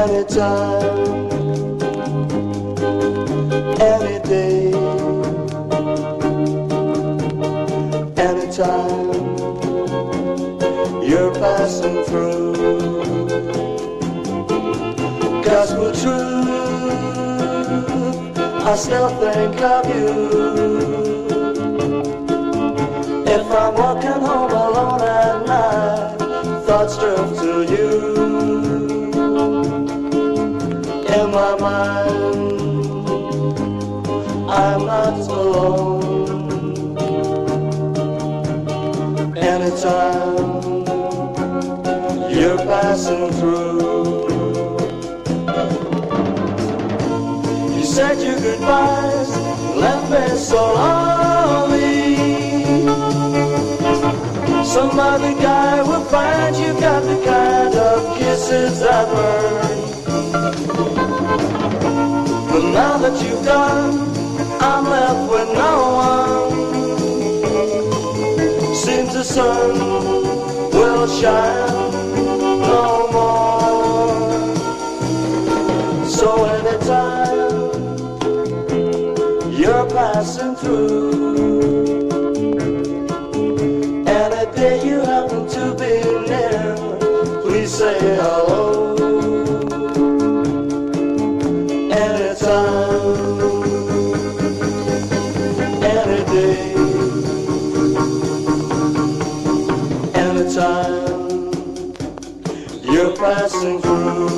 anytime, any day, anytime you're passing through. Gospel truth, I still think of you. If I'm walking home. I'm not alone. Anytime you're passing through, you said your goodbyes, left me so lonely. Some other guy will find you got the kind of kisses I've heard. you've done, I'm left with no one. Seems the sun will shine no more. So anytime you're passing through, and a day you happen to be near, please say hello. time, every day, any time. You're passing through.